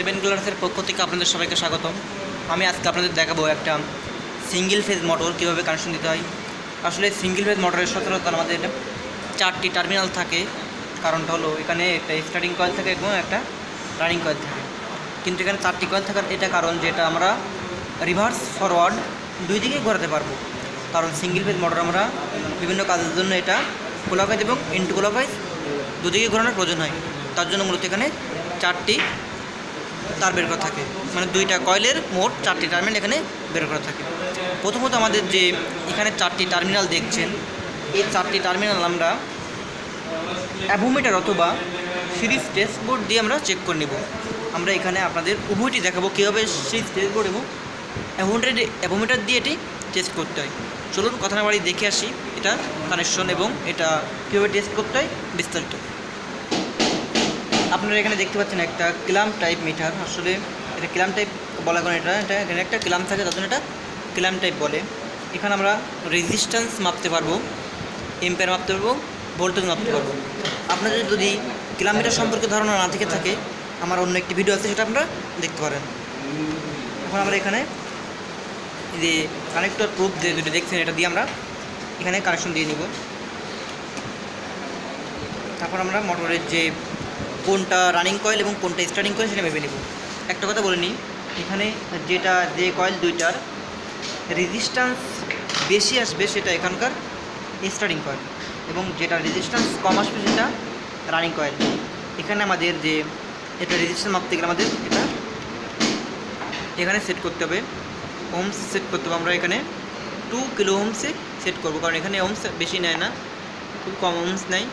Seven গ্লাসের পক্ষ থেকে আপনাদের সবাইকে স্বাগতম। আমি আজকে আপনাদের দেখাবো একটা সিঙ্গেল ফেজ মোটর কীভাবে কানেকশন দিতে হয়। আসলে সিঙ্গেল ফেজ মোটরের সচরাচর আমাদের চারটি টার্মিনাল থাকে। কারণটা হলো এখানে একটা স্টার্টিং কয়েল থাকে এবং একটা রানিং কয়েল থাকে। কিন্তু এখানে চারটি কয়েল থাকার এটা কারণ যেটা আমরা রিভার্স ফরওয়ার্ড দুই দিকেই ঘোরাতে পারব। কারণ সিঙ্গেল ফেজ মোটর আমরা বিভিন্ন কাজের জন্য এটা ক্লোকাইজ এবং ইন্টু ক্লোকাইজ দুদিকে ঘোরানোর প্রয়োজন হয়। তার জন্য মূলত এখানে চারটি তার বের করা থাকে। মানে দুইটা কয়েলের মোট চারটি টার্মিনাল এখানে বের করা থাকে। প্রথমত আমাদের যে এখানে চারটি টার্মিনাল দেখছেন, এই চারটি টার্মিনাল আমরা অ্যাভোমিটার অথবা সিরিজ টেস্ট বোর্ড দিয়ে আমরা চেক করে নেব। আমরা এখানে আপনাদের উভয়টি দেখাবো কীভাবে সিরিজ টেস্ট বোর্ড এবং অ্যাভোমিটার অ্যাভোমিটার দিয়ে এটি টেস্ট করতে হয়। চলুন কথা না বাড়ি দেখে আসি, এটা কানেকশন এবং এটা কীভাবে টেস্ট করতে হয় বিস্তারিত। আপনারা এখানে দেখতে পাচ্ছেন একটা ক্লাম টাইপ মিটার। আসলে এটা ক্লাম টাইপ বলা কারণ এটা এটা, এখানে একটা ক্লাম থাকে, তার জন্য এটা ক্লাম টাইপ বলে। এখানে আমরা রেজিস্ট্যান্স মাপতে পারব এম্পায়ার মাপতে পারব ভোল্টেজ মাপতে পারব। আপনাদের যদি ক্লাম মিটার সম্পর্কে ধারণা না থেকে থাকে, আমার অন্য একটি ভিডিও আছে, সেটা আপনারা দেখতে পারেন। এখন আমরা এখানে যে কানেক্টর প্রুফ যে দুটো দেখছেন, এটা দিয়ে আমরা এখানে কানেকশন দিয়ে নিব। তারপর আমরা মোটরের যে কোনটা রানিং কয়েল এবং কোনটা স্টার্টিং কয়েল সেটা ভেবে নেব। একটা কথা বলে নিই, এখানে যেটা যে কয়েল দুইটার রেজিস্ট্যান্স বেশি আসবে সেটা এখানকার স্টার্টিং কয়েল এবং যেটা রেজিস্ট্যান্স কম আসবে সেটা রানিং কয়েল এখানে আমাদের যে এটা রেজিস্ট্যান্স মাপতে গেলে আমাদের এটা এখানে সেট করতে হবে। ওমস সেট করতে হবে আমরা এখানে টু কিলো ওমসে সেট করব, কারণ এখানে ওমস বেশি নেয় না, খুব কম ওমস নেয়।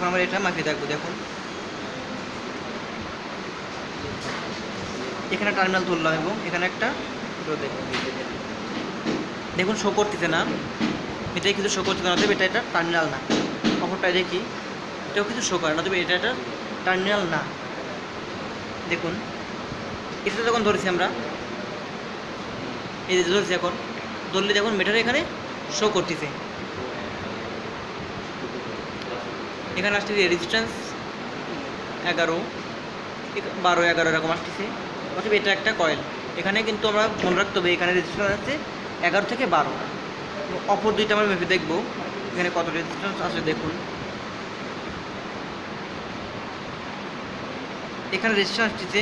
এখন আমরা এটা মাখিয়ে থাকব দেখুন। এখানে টার্মিনাল তুললাম এবং এখানে একটা দেখুন। শো করতেছে না। এটাই কিছু শো করতে না তবে এটা এটা টার্মিনাল না। অপরটায় দেখি, এটাও কিছু শো করে না তবে এটা একটা টার্মিনাল না। দেখুন এটা যখন ধরেছি আমরা, এই যে ধরেছি এখন, ধরলে দেখুন মিটার এখানে শো করতেছে। এখানে আসতেছে রেজিস্ট্যান্স এগারো বারো, এগারো এরকম আসতেছে। অথবা এটা একটা কয়েল এখানে কিন্তু আমরা মনে রাখতে হবে, এখানে রেজিস্ট্যান্স আছে এগারো থেকে বারো। অপর দুইটা আমরা মেপে দেখব। এখানে কত রেজিস্ট্যান্স আছে দেখুন। এখানে রেজিস্ট্যান্স আসতেছে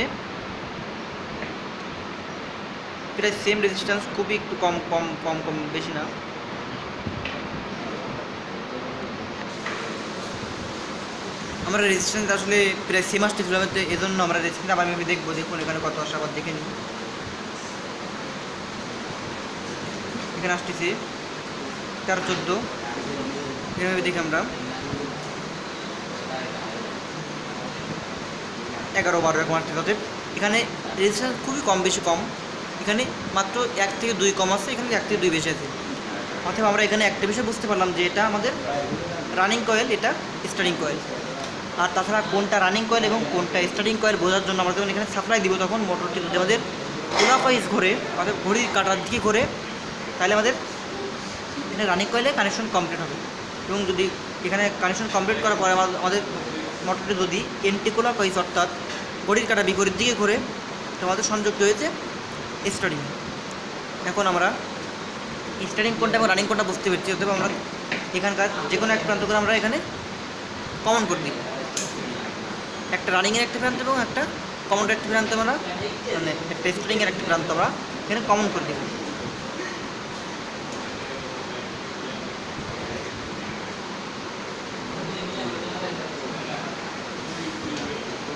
প্রায় সেম রেজিস্ট্যান্স খুবই একটু কম কম কম কম বেশি না। আমরা রেজিস্ট্যান্স আসলে প্রায় সেম আসতে ছিল এই জন্য আমরা রেজিস্ট্যান্স আবার আমি দেখব, দেখুন এখানে কত আসে আবার দেখে নিই। এখানে আসতেছে। তেরো, চোদ্দ। এভাবে দেখি আমরা। এগারো, বারো এরকম আসতেছে অতএব এখানে রেজিস্ট্যান্স খুবই কম, বেশি কম। এখানে মাত্র এক থেকে দুই কম আছে, এখানে এক থেকে দুই বেশি আছে। অথবা আমরা এখানে একটা বিষয় বুঝতে পারলাম যে এটা আমাদের রানিং কয়েল এটা স্টার্টিং কয়েল আর তাছাড়া কোনটা রানিং কয়েল এবং কোনটা স্টার্টিং কয়েল বোঝার জন্য আমরা যখন এখানে সাপ্লাই দিব তখন মোটরটি যদি আমাদের ক্লোকওয়াইজ ঘোরে অর্থাৎ ঘড়ির কাটার দিকে ঘোরে, তাহলে আমাদের এখানে রানিং কয়েলে কানেকশন কমপ্লিট হবে। এবং যদি এখানে কানেকশন কমপ্লিট করার পরে আমাদের মোটরটি যদি এন্টি ক্লোকওয়াইজ অর্থাৎ ঘড়ির কাটা বিপরীত দিকে ঘোরে, তো আমাদের সংযুক্ত হয়েছে? স্টার্টিং এখন আমরা স্টার্টিং কোনটা এবং রানিং কোনটা বুঝতে পারছি, অথবা আমরা এখানকার যে কোনো এক প্রান্ত করে আমরা এখানে কমন করে দিই। একটা রানিংয়ের একটা প্রান্ত এবং একটা কমনের একটা প্রান্ত আমরা মানে একটা স্প্রিংয়ের একটা প্রান্ত আমরা এখানে কমন করে দিব।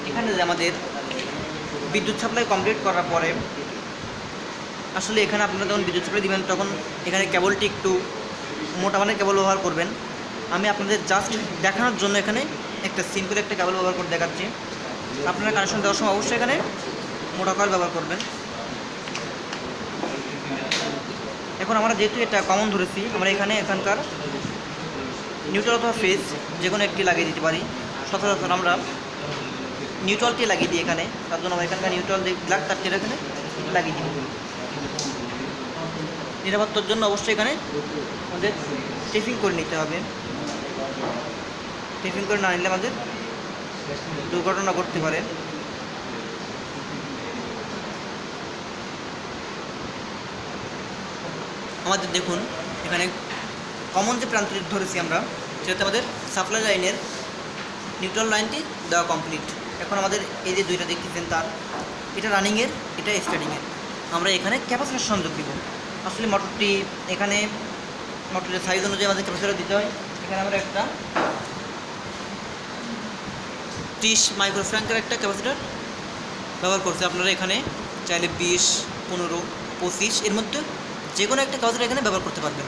এখানে আমাদের বিদ্যুৎ সাপ্লাই কমপ্লিট করার পরে, আসলে এখানে আপনারা যখন বিদ্যুৎ সাপ্লাই দিবেন তখন এখানে কেবলটি একটু মোটা মানের কেবল ব্যবহার করবেন। আমি আপনাদের জাস্ট দেখানোর জন্য এখানে একটা সিম্পল একটা কেবল ব্যবহার করে দেখাচ্ছি। আপনারা কানেকশন দেওয়ার সময় অবশ্যই এখানে মোটা কয়েল ব্যবহার করবেন। এখন আমরা যেহেতু এটা কমন ধরেছি, আমরা এখানে এখানকার নিউট্রাল অথবা ফেস যে কোনো একটি লাগিয়ে দিতে পারি। সচরাচর আমরা নিউট্রালটি লাগিয়ে দিই এখানে, তার জন্য আমরা এখানকার নিউট্রাল ব্ল্যাক তারটি এখানে লাগিয়ে দিই। নিরাপত্তার জন্য অবশ্যই এখানে আমাদের টেপিং করে নিতে হবে। টিফিন করে না নিলে আমাদের দুর্ঘটনা ঘটতে পারে। আমাদের দেখুন, এখানে কমন যে প্রান্তটি ধরেছি আমরা, সেটাতে আমাদের সাপ্লাই লাইনের নিউট্রাল লাইনটি দেওয়া কমপ্লিট এখন আমাদের এই যে দুইটা দেখতেছেন তার, এটা রানিংয়ের এটা স্টার্টিংয়ের আমরা এখানে ক্যাপাসিটার সংযোগ দিব। আসলে মোটরটি এখানে মোটরের সাইজ অনুযায়ী আমাদের ক্যাপাসিটার দিতে হয়। এখানে আমরা একটা ত্রিশ মাইক্রোফ্র্যাঙ্কের একটা ক্যাপাসিটার ব্যবহার করছি আপনারা এখানে চাইলে বিশ, পনেরো, পঁচিশ, এর মধ্যে যে কোনো একটা ক্যাপাসিটার এখানে ব্যবহার করতে পারবেন।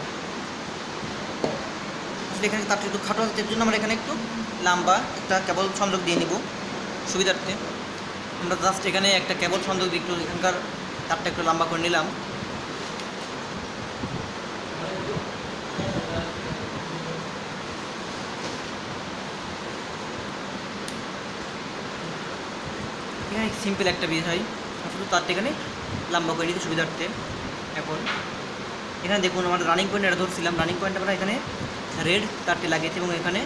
এখানে তারটা একটু খাটো আছে জন্য আমরা এখানে একটু লম্বা একটা কেবল সংযোগ দিয়ে নিব সুবিধার্থে। আমরা জাস্ট এখানে একটা কেবল সংযোগ দিয়ে একটু এখানকার তারটা একটু লম্বা করে নিলাম। এখানে সিম্পল একটা বিষয় শুধু তারটা এখানে লম্বা করে নিতে সুবিধার্থে। এখন, এখানে দেখুন আমরা রানিং পয়েন্ট এটা ধরছিলাম। রানিং পয়েন্ট আমরা এখানে রেড তারটি লাগিয়েছি এবং এখানে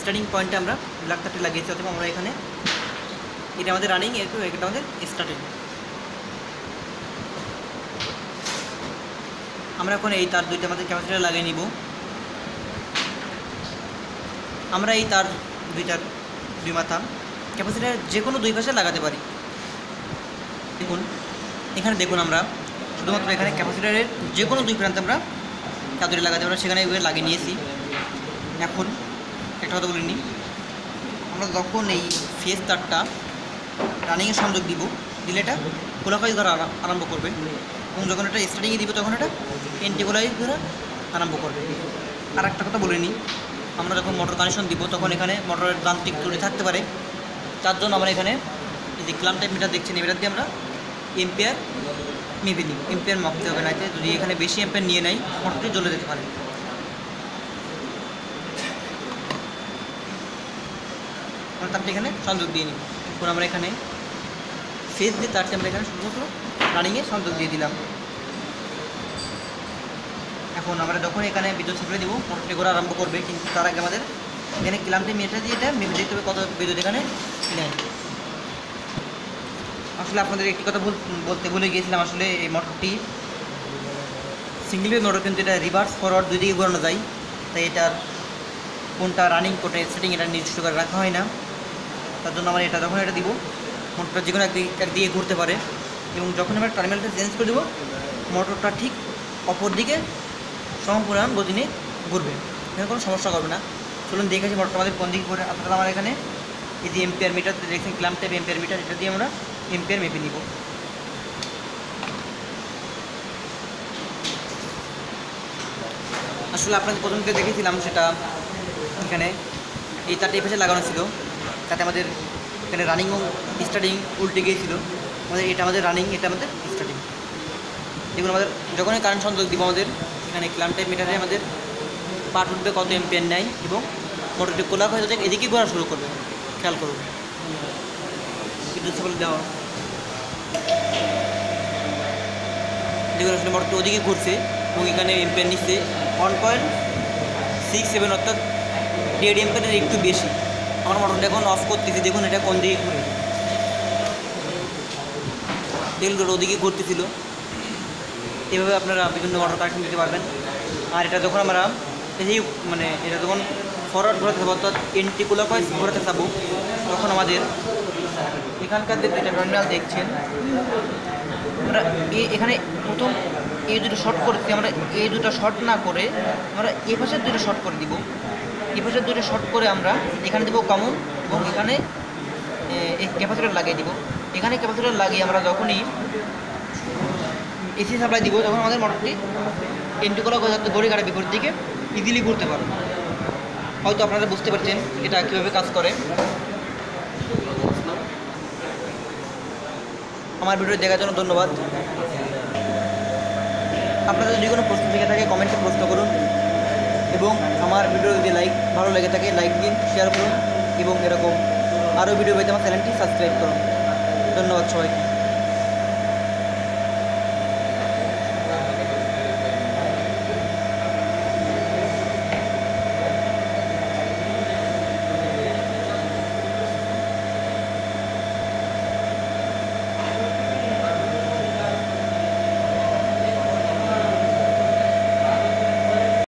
স্টার্টিং পয়েন্টে আমরা ব্ল্যাক তারটি লাগিয়েছি অথবা আমরা এখানে এটা আমাদের রানিং একটু এটা আমাদের স্টার্টিং আমরা এখন এই তার দুইটা আমাদের ক্যাপাসিটার লাগিয়ে নিব। আমরা এই তার দুইটার দুই মাথা। ক্যাপাসিটার যে কোনো দুই পাশে লাগাতে পারি। দেখুন, এখানে দেখুন আমরা, শুধুমাত্র এখানে ক্যাপাসিটারের যে কোনো দুই প্রান্তে আমরা চাদরে লাগাতে পারি, সেখানে এগুলো লাগিয়ে নিয়েছি। এখন একটা কথা বলিনি আমরা যখন এই ফেস তারটা রানিংয়ে সংযোগ দিব, দিলে এটা কোলাকাইজ ধরা আরম্ভ করবে এবং যখন এটা স্টার্টিংয়ে দিব, তখন এটা এন্টিকোলাইজ ধরা আরম্ভ করবে। আর একটা কথা বলে নিই, আমরা যখন মোটর কানেকশন দিব, তখন এখানে মোটরের যান্ত্রিক ত্রুটি থাকতে পারে। তার জন্য আমরা এখানে এই যে ক্লাম টাইপ মিটার দেখছেন মিটার দিয়ে আমরা এম্পিয়ার মেপে নিই এম্পিয়ার মাপতে হবে না যদি এখানে বেশি এম্পিয়ার নিয়ে নেয় মোটরটি জ্বলে যেতে পারে। তারটা এখানে সংযোগ দিয়ে নিই এখন আমরা এখানে ফেস দিয়ে তারটি আমরা এখানে শুধুমাত্র রানিংয়ে সংযোগ দিয়ে দিলাম। এখন আমরা যখন এখানে বিদ্যুৎ সাপ্লাই দিব মোটরটি ঘোরা আরম্ভ করবে, কিন্তু তার আগে আমাদের এখানে ক্লামটি মেটা দিয়ে এটা মেপে দেখতে হবে কত বিদ্যুৎ এখানে আসলে আপনাদের একটি কথা বল- বলতে ভুলে গিয়েছিলাম আসলে এই মোটরটি সিঙ্গেল মোটর কিন্তু এটা রিভার্স ফরওয়ার্ড দুই দিকে ঘোরানো যায়, তাই এটার কোনটা রানিং কোনটা সেটিং এটা নির্দিষ্ট করে রাখা হয় না। তার জন্য আমরা এটা যখন এটা দিব মোটরটা যে কোনো একদিকে ঘুরতে পারে। এবং যখন আমরা টার্মিনালটা চেঞ্জ করে দেবো মোটরটা ঠিক অপর দিকে সমপরিমাণ গতি নিয়ে ঘুরবে। এখানে কোনো সমস্যা করবে না। চলুন দেখেছি মোটরটা আমাদের কোন দিকে ঘুরে অর্থাৎ আমার এখানে এই যে এম্পিয়ার মিটার দেখছেন ক্লাম টাইপ এম্পিয়ার মিটার এটা দিয়ে আমরা এম্পিয়ার মেপে নিব। আসলে আপনাদের প্রথম যে দেখেছিলাম সেটা এখানে, এই তারটা পাশে লাগানো ছিল। তাতে আমাদের এখানে রানিং স্টার্টিং উল্টে গিয়েছিল। আমাদের এটা আমাদের রানিং এটা আমাদের স্টার্টিং দেখুন আমাদের যখনই কারেন্ট সংযোগ দিব আমাদের, এখানে ক্লাম টাইপ মিটারে আমাদের পাট উঠবে কত এম্পিয়ার নেয় এবং মোটরটি কোলাক হয়ে যাচ্ছে এদিকেই ঘোরা শুরু করবে। খেয়াল করুন দেওয়া দেখুন ওদিকে ঘুরছে, এবং এখানে এম্পিয়ার নিচ্ছে। ওয়ান পয়েন্ট সিক্স সেভেন অর্থাৎ দেড় এম্পিয়ারের একটু বেশি। আমার মোটরটা এখন অফ করতেছি, দেখুন এটা কোন দিকে ঘুরে। দেখুন ওদিকে ঘুরতেছিল। এভাবে আপনারা বিভিন্ন মোটর কানেকশন দিতে পারবেন। আর এটা যখন আমরা মানে এটা যখন ফরওয়ার্ড ঘোরাতে যাব, অর্থাৎ এন্টি ক্লোকওয়াইজ ঘোরাতে যাব, তখন আমাদের এখানকার যে দুইটা টার্মিনাল দেখছেন। আমরা এখানে প্রথম এই দুটো শর্ট করতে আমরা এই দুটো শর্ট না করে আমরা এ পাশের দুটো শর্ট করে দিব। এ পাশের দুটো শর্ট করে আমরা এখানে দেবো কমন এবং এখানে ক্যাপাসিটার লাগিয়ে দিব। এখানে ক্যাপাসিটার লাগিয়ে আমরা যখনই এসি সাপ্লাই দিব, তখন আমাদের মোটরটি এন্টিকোলা গড়ি কাটা বিপরীত দিকে ইজিলি ঘুরতে পারবে। হয়তো আপনারা বুঝতে পারছেন এটা কীভাবে কাজ করে। আমার ভিডিও দেখার জন্য ধন্যবাদ। আপনাদের যদি কোনো প্রশ্ন থেকে থাকে, কমেন্টে প্রশ্ন করুন এবং আমার ভিডিও যদি লাইক ভালো লেগে থাকে লাইক দিন শেয়ার করুন এবং এরকম আরও ভিডিও পেতে আমার চ্যানেলটি সাবস্ক্রাইব করুন। ধন্যবাদ সবাইকে।